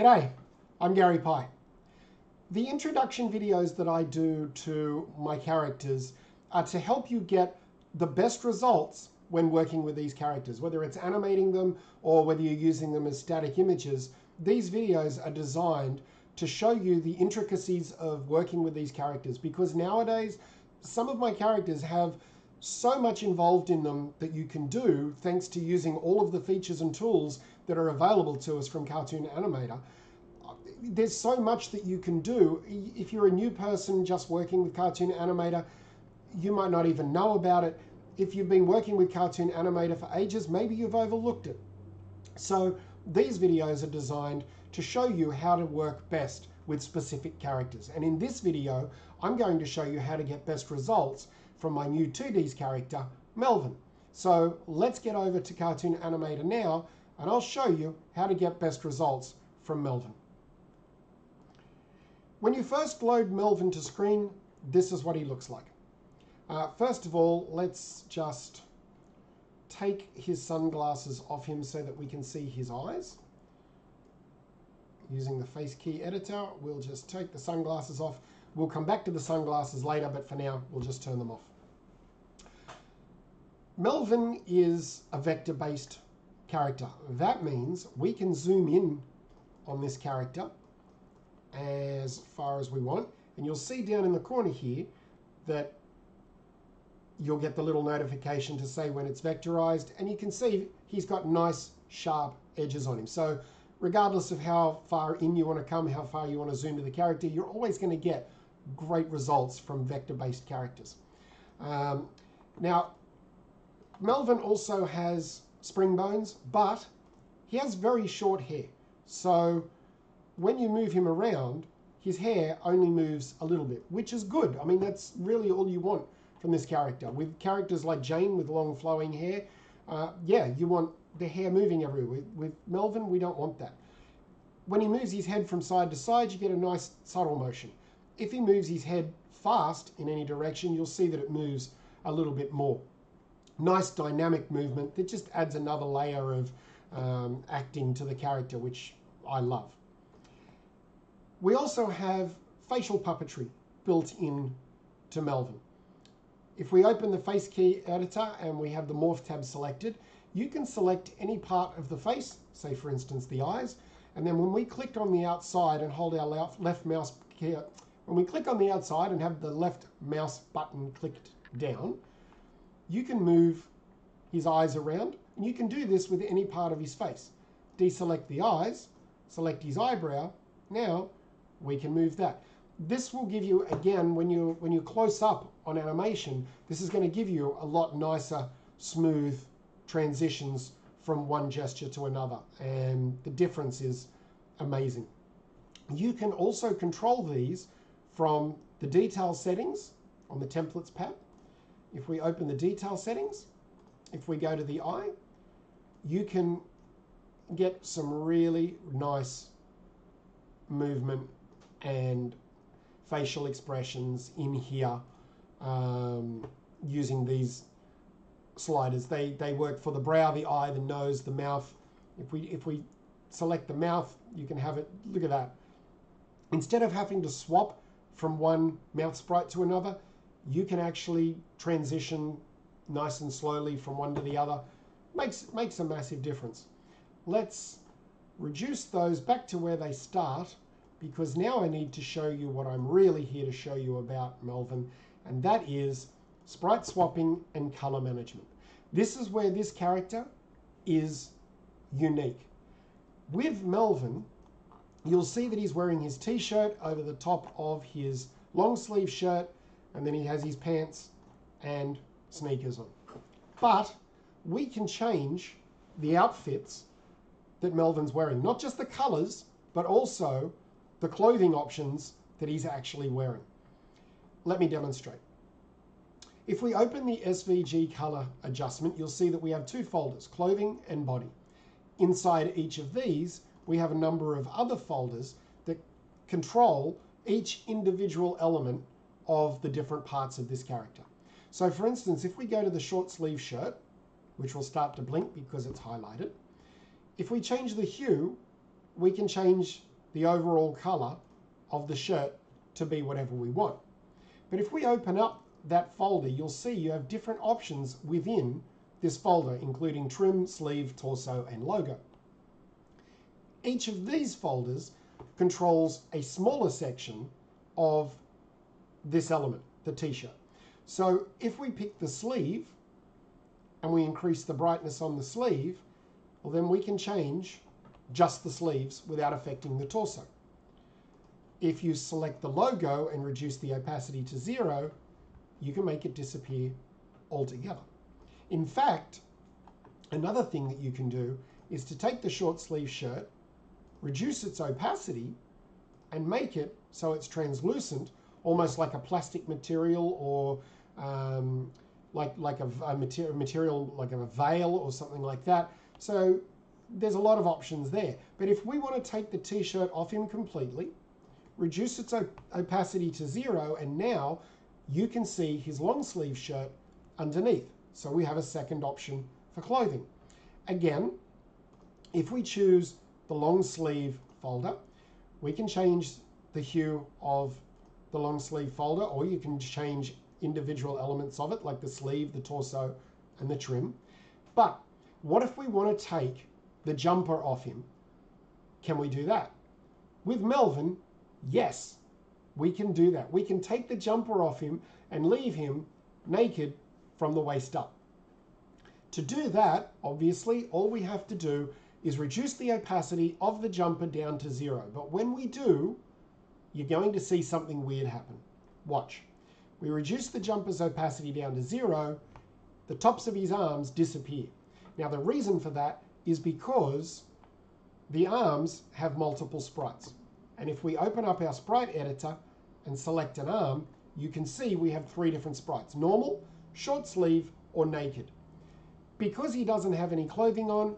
G'day, I'm Garry Pye. The introduction videos that I do to my characters are to help you get the best results when working with these characters, whether it's animating them or whether you're using them as static images. These videos are designed to show you the intricacies of working with these characters because nowadays some of my characters have so much involved in them that you can do thanks to using all of the features and tools that are available to us from Cartoon Animator. There's so much that you can do. If you're a new person just working with Cartoon Animator, you might not even know about it. If you've been working with Cartoon Animator for ages, maybe you've overlooked it. So these videos are designed to show you how to work best with specific characters. And in this video, I'm going to show you how to get best results from my new Toodees character, Melvin. So let's get over to Cartoon Animator now, and I'll show you how to get best results from Melvin. When you first load Melvin to screen, this is what he looks like. Uh, first of all, let's just take his sunglasses off him so that we can see his eyes. Using the face key editor, we'll just take the sunglasses off. We'll come back to the sunglasses later, but for now, we'll just turn them off. Melvin is a vector-based character. That means we can zoom in on this character as far as we want. And you'll see down in the corner here that you'll get the little notification to say when it's vectorized. And you can see he's got nice sharp edges on him. So regardless of how far in you want to come, how far you want to zoom to the character, you're always going to get great results from vector-based characters. Um, now, Melvin also has spring bones, but he has very short hair. So when you move him around, his hair only moves a little bit, which is good. I mean, that's really all you want from this character. With characters like Jane with long flowing hair, uh, yeah, you want the hair moving everywhere. With, with Melvin, we don't want that. When he moves his head from side to side, you get a nice subtle motion. If he moves his head fast in any direction, you'll see that it moves a little bit more nice dynamic movement that just adds another layer of um, acting to the character, which I love. We also have facial puppetry built in to Melvin. If we open the face key editor and we have the morph tab selected, you can select any part of the face, say for instance the eyes, and then when we click on the outside and hold our left mouse key, when we click on the outside and have the left mouse button clicked down, you can move his eyes around, and you can do this with any part of his face. Deselect the eyes, select his eyebrow. Now we can move that. This will give you, again, when you when you close up on animation, this is going to give you a lot nicer, smooth transitions from one gesture to another. And the difference is amazing. You can also control these from the detail settings on the templates tab if we open the detail settings, if we go to the eye, you can get some really nice movement and facial expressions in here um, using these sliders. They, they work for the brow, the eye, the nose, the mouth. If we, if we select the mouth, you can have it, look at that. Instead of having to swap from one mouth sprite to another, you can actually transition nice and slowly from one to the other. Makes, makes a massive difference. Let's reduce those back to where they start because now I need to show you what I'm really here to show you about Melvin, and that is sprite swapping and color management. This is where this character is unique. With Melvin, you'll see that he's wearing his t-shirt over the top of his long sleeve shirt and then he has his pants and sneakers on. But we can change the outfits that Melvin's wearing, not just the colors, but also the clothing options that he's actually wearing. Let me demonstrate. If we open the SVG color adjustment, you'll see that we have two folders, clothing and body. Inside each of these, we have a number of other folders that control each individual element of the different parts of this character. So for instance, if we go to the short sleeve shirt, which will start to blink because it's highlighted, if we change the hue, we can change the overall color of the shirt to be whatever we want. But if we open up that folder, you'll see you have different options within this folder, including trim, sleeve, torso, and logo. Each of these folders controls a smaller section of this element, the t-shirt. So if we pick the sleeve and we increase the brightness on the sleeve, well then we can change just the sleeves without affecting the torso. If you select the logo and reduce the opacity to zero, you can make it disappear altogether. In fact, another thing that you can do is to take the short sleeve shirt, reduce its opacity, and make it so it's translucent, almost like a plastic material or um, like like a, a material, material like a veil or something like that. So there's a lot of options there. But if we want to take the t-shirt off him completely, reduce its opacity to zero, and now you can see his long sleeve shirt underneath. So we have a second option for clothing. Again, if we choose the long sleeve folder, we can change the hue of the long sleeve folder, or you can change individual elements of it, like the sleeve, the torso, and the trim. But what if we want to take the jumper off him? Can we do that? With Melvin, yes, we can do that. We can take the jumper off him and leave him naked from the waist up. To do that, obviously, all we have to do is reduce the opacity of the jumper down to zero. But when we do, you're going to see something weird happen. Watch. We reduce the jumper's opacity down to zero, the tops of his arms disappear. Now the reason for that is because the arms have multiple sprites. And if we open up our sprite editor and select an arm, you can see we have three different sprites, normal, short sleeve, or naked. Because he doesn't have any clothing on,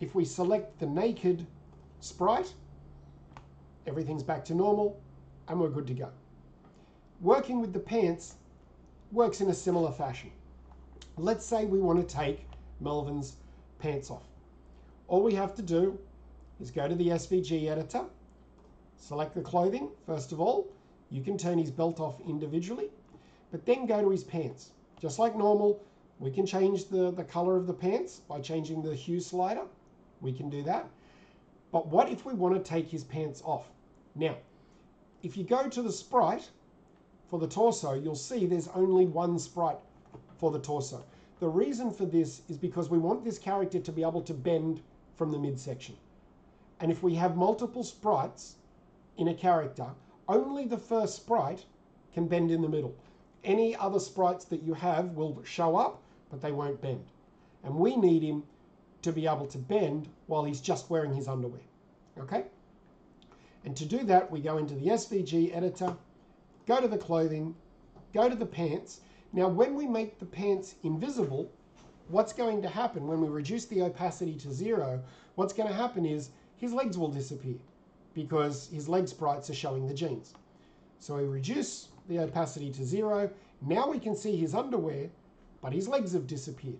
if we select the naked sprite, everything's back to normal and we're good to go. Working with the pants works in a similar fashion. Let's say we want to take Melvin's pants off. All we have to do is go to the SVG editor, select the clothing, first of all. You can turn his belt off individually, but then go to his pants. Just like normal, we can change the, the color of the pants by changing the hue slider. We can do that. But what if we want to take his pants off? Now, if you go to the sprite for the torso, you'll see there's only one sprite for the torso. The reason for this is because we want this character to be able to bend from the midsection. And if we have multiple sprites in a character, only the first sprite can bend in the middle. Any other sprites that you have will show up, but they won't bend. And we need him to be able to bend while he's just wearing his underwear. Okay? And to do that, we go into the SVG editor, go to the clothing, go to the pants. Now, when we make the pants invisible, what's going to happen when we reduce the opacity to zero? What's going to happen is his legs will disappear because his leg sprites are showing the jeans. So we reduce the opacity to zero. Now we can see his underwear, but his legs have disappeared.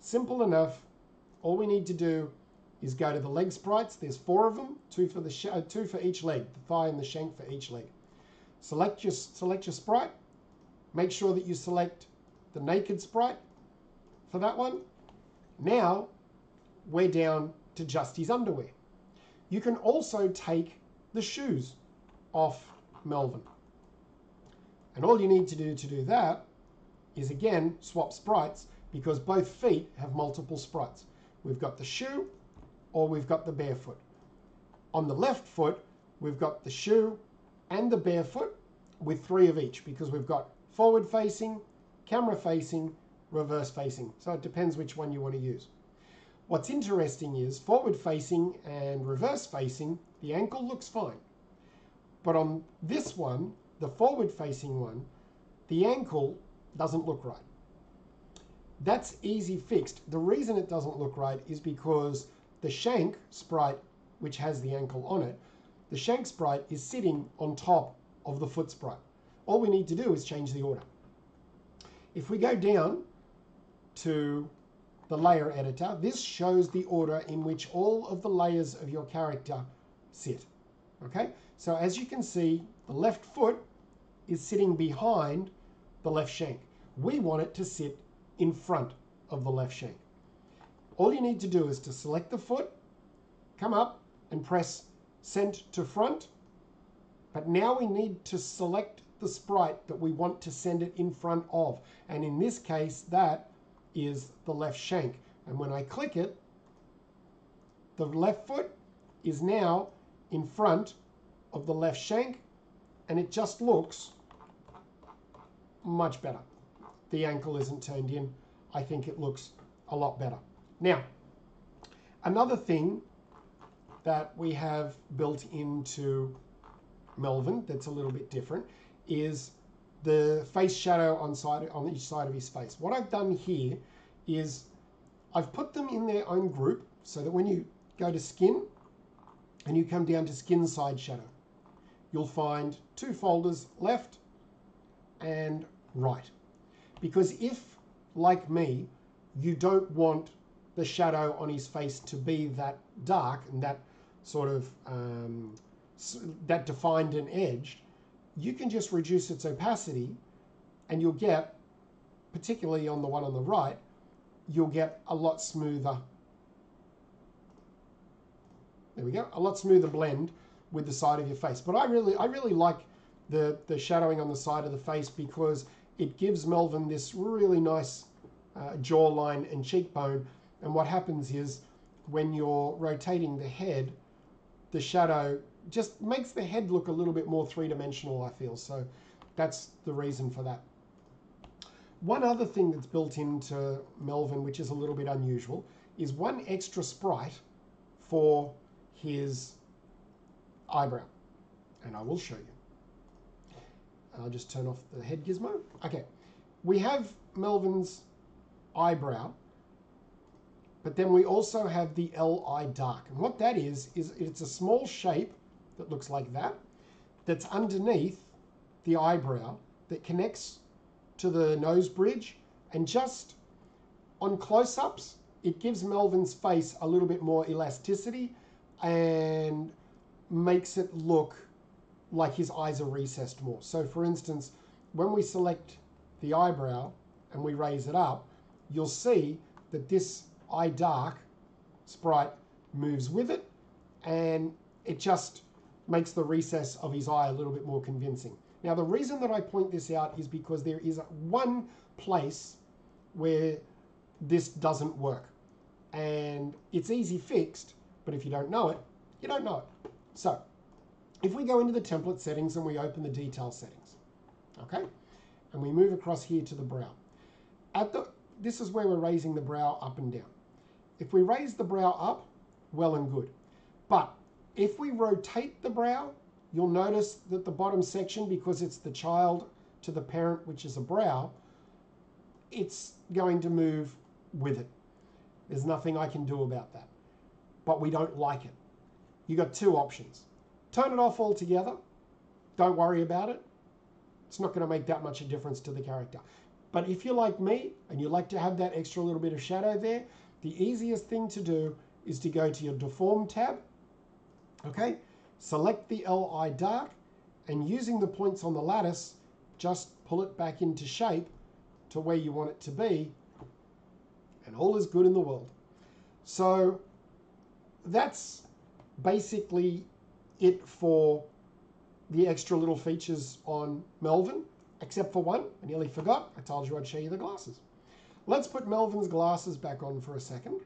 Simple enough. All we need to do is go to the leg sprites. There's four of them, two for, the uh, two for each leg, the thigh and the shank for each leg. Select your, select your sprite. Make sure that you select the naked sprite for that one. Now we're down to just his underwear. You can also take the shoes off Melvin. And all you need to do to do that is again swap sprites because both feet have multiple sprites. We've got the shoe or we've got the barefoot. On the left foot, we've got the shoe and the barefoot with three of each because we've got forward facing, camera facing, reverse facing. So it depends which one you want to use. What's interesting is forward facing and reverse facing, the ankle looks fine. But on this one, the forward facing one, the ankle doesn't look right. That's easy fixed. The reason it doesn't look right is because the shank sprite, which has the ankle on it, the shank sprite is sitting on top of the foot sprite. All we need to do is change the order. If we go down to the layer editor, this shows the order in which all of the layers of your character sit. Okay, so as you can see, the left foot is sitting behind the left shank. We want it to sit in front of the left shank. All you need to do is to select the foot, come up and press send to front. But now we need to select the sprite that we want to send it in front of. And in this case, that is the left shank. And when I click it, the left foot is now in front of the left shank and it just looks much better. The ankle isn't turned in. I think it looks a lot better. Now, another thing that we have built into Melvin that's a little bit different is the face shadow on side on each side of his face. What I've done here is I've put them in their own group so that when you go to skin and you come down to skin side shadow, you'll find two folders left and right. Because if, like me, you don't want the shadow on his face to be that dark and that sort of um, that defined and edged, you can just reduce its opacity and you'll get, particularly on the one on the right, you'll get a lot smoother. There we go, a lot smoother blend with the side of your face. But I really, I really like the, the shadowing on the side of the face because it gives Melvin this really nice uh, jawline and cheekbone. And what happens is when you're rotating the head, the shadow just makes the head look a little bit more three-dimensional, I feel. So that's the reason for that. One other thing that's built into Melvin, which is a little bit unusual, is one extra sprite for his eyebrow. And I will show you. I'll just turn off the head gizmo. Okay, we have Melvin's eyebrow, but then we also have the LI dark. And what that is, is it's a small shape that looks like that, that's underneath the eyebrow that connects to the nose bridge and just on close-ups, it gives Melvin's face a little bit more elasticity and makes it look like his eyes are recessed more. So for instance, when we select the eyebrow and we raise it up, you'll see that this eye dark sprite moves with it and it just makes the recess of his eye a little bit more convincing. Now, the reason that I point this out is because there is one place where this doesn't work. And it's easy fixed, but if you don't know it, you don't know it. So, if we go into the template settings and we open the detail settings, okay, and we move across here to the brow. At the, this is where we're raising the brow up and down. If we raise the brow up, well and good. But if we rotate the brow, you'll notice that the bottom section, because it's the child to the parent, which is a brow, it's going to move with it. There's nothing I can do about that. But we don't like it. You got two options. Turn it off altogether. Don't worry about it. It's not going to make that much a difference to the character. But if you're like me and you like to have that extra little bit of shadow there, the easiest thing to do is to go to your Deform tab Okay, select the LI dark and using the points on the lattice, just pull it back into shape to where you want it to be and all is good in the world. So that's basically it for the extra little features on Melvin, except for one, I nearly forgot, I told you I'd show you the glasses. Let's put Melvin's glasses back on for a second.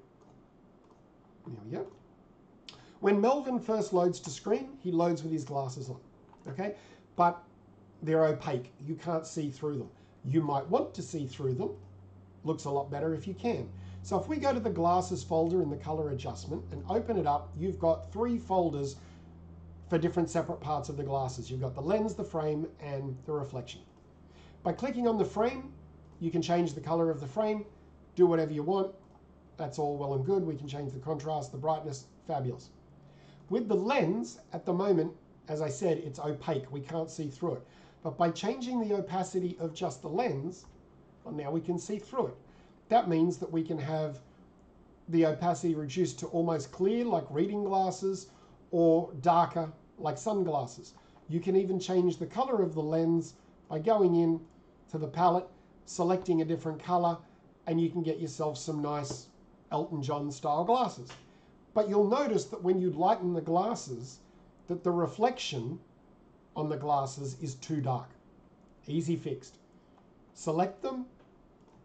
There we go. When Melvin first loads to screen, he loads with his glasses on, okay? But they're opaque. You can't see through them. You might want to see through them. Looks a lot better if you can. So if we go to the glasses folder in the color adjustment and open it up, you've got three folders for different separate parts of the glasses. You've got the lens, the frame, and the reflection. By clicking on the frame, you can change the color of the frame, do whatever you want. That's all well and good. We can change the contrast, the brightness, fabulous. With the lens, at the moment, as I said, it's opaque. We can't see through it. But by changing the opacity of just the lens, well, now we can see through it. That means that we can have the opacity reduced to almost clear, like reading glasses, or darker, like sunglasses. You can even change the color of the lens by going in to the palette, selecting a different color, and you can get yourself some nice Elton John style glasses. But you'll notice that when you lighten the glasses, that the reflection on the glasses is too dark. Easy fixed. Select them,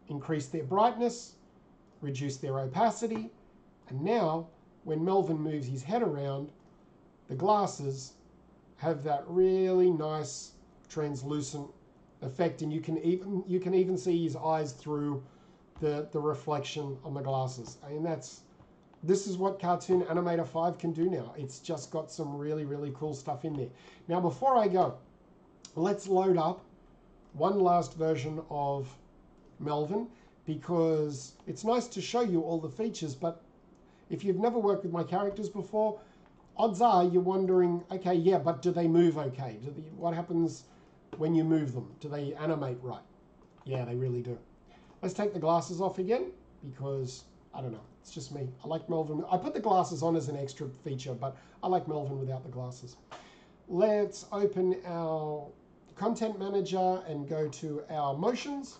increase their brightness, reduce their opacity, and now when Melvin moves his head around, the glasses have that really nice translucent effect and you can even you can even see his eyes through the the reflection on the glasses. I mean that's this is what Cartoon Animator 5 can do now. It's just got some really, really cool stuff in there. Now, before I go, let's load up one last version of Melvin because it's nice to show you all the features, but if you've never worked with my characters before, odds are you're wondering, okay, yeah, but do they move okay? What happens when you move them? Do they animate right? Yeah, they really do. Let's take the glasses off again because, I don't know, it's just me. I like Melvin. I put the glasses on as an extra feature, but I like Melvin without the glasses. Let's open our content manager and go to our motions.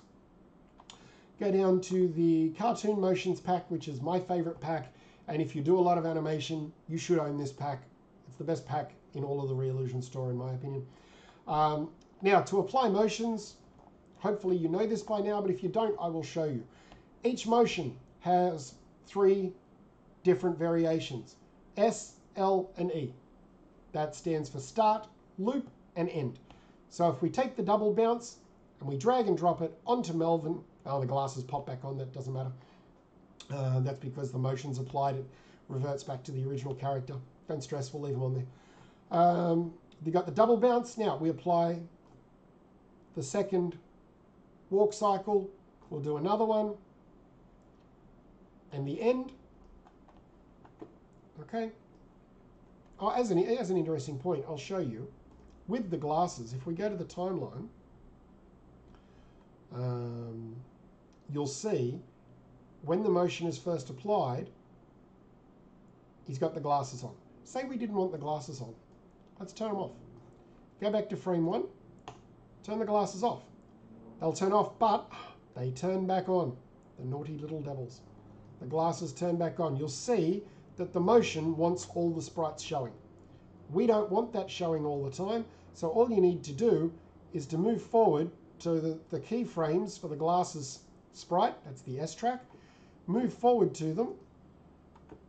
Go down to the cartoon motions pack, which is my favorite pack. And if you do a lot of animation, you should own this pack. It's the best pack in all of the Reallusion store, in my opinion. Um, now, to apply motions, hopefully you know this by now, but if you don't, I will show you. Each motion has three different variations, S, L, and E. That stands for start, loop, and end. So if we take the double bounce and we drag and drop it onto Melvin, oh, the glasses pop back on, that doesn't matter. Uh, that's because the motion's applied, it reverts back to the original character. Don't stress, we'll leave them on there. Um, you got the double bounce. Now we apply the second walk cycle. We'll do another one. And the end. Okay. Oh, as an, as an interesting point, I'll show you. With the glasses, if we go to the timeline, um, you'll see when the motion is first applied, he's got the glasses on. Say we didn't want the glasses on. Let's turn them off. Go back to frame one, turn the glasses off. They'll turn off, but they turn back on. The naughty little devils. The glasses turn back on. You'll see that the motion wants all the sprites showing. We don't want that showing all the time, so all you need to do is to move forward to the, the keyframes for the glasses sprite, that's the S track, move forward to them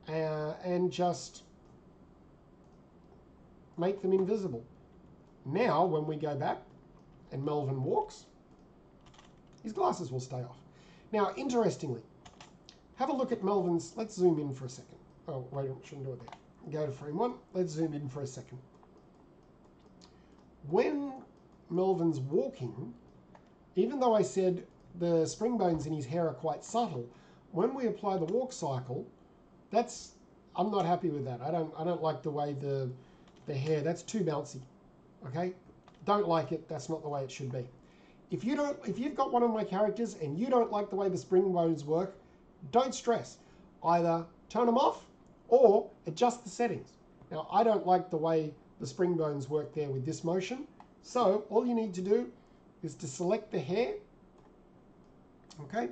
uh, and just make them invisible. Now, when we go back and Melvin walks, his glasses will stay off. Now, interestingly, have a look at Melvin's, let's zoom in for a second. Oh, wait, I shouldn't do it there. Go to frame one, let's zoom in for a second. When Melvin's walking, even though I said the spring bones in his hair are quite subtle, when we apply the walk cycle, that's I'm not happy with that. I don't I don't like the way the the hair that's too bouncy. Okay? Don't like it. That's not the way it should be. If you don't if you've got one of my characters and you don't like the way the spring bones work, don't stress. Either turn them off or adjust the settings. Now, I don't like the way the spring bones work there with this motion. So all you need to do is to select the hair. Okay,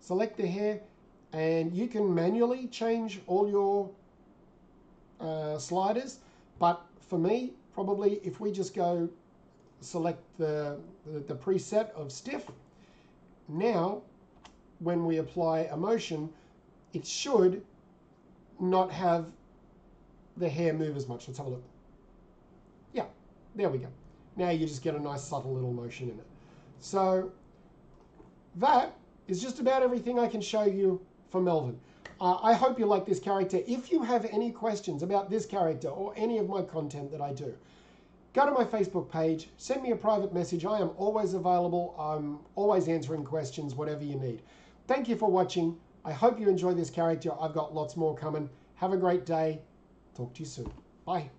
select the hair and you can manually change all your uh, sliders but for me probably if we just go select the, the, preset of stiff. Now when we apply a motion it should not have the hair move as much. Let's have a look. Yeah there we go. Now you just get a nice subtle little motion in it. So that is just about everything I can show you for Melvin. Uh, I hope you like this character. If you have any questions about this character or any of my content that I do, go to my Facebook page, send me a private message. I am always available. I'm always answering questions, whatever you need. Thank you for watching. I hope you enjoy this character. I've got lots more coming. Have a great day. Talk to you soon. Bye.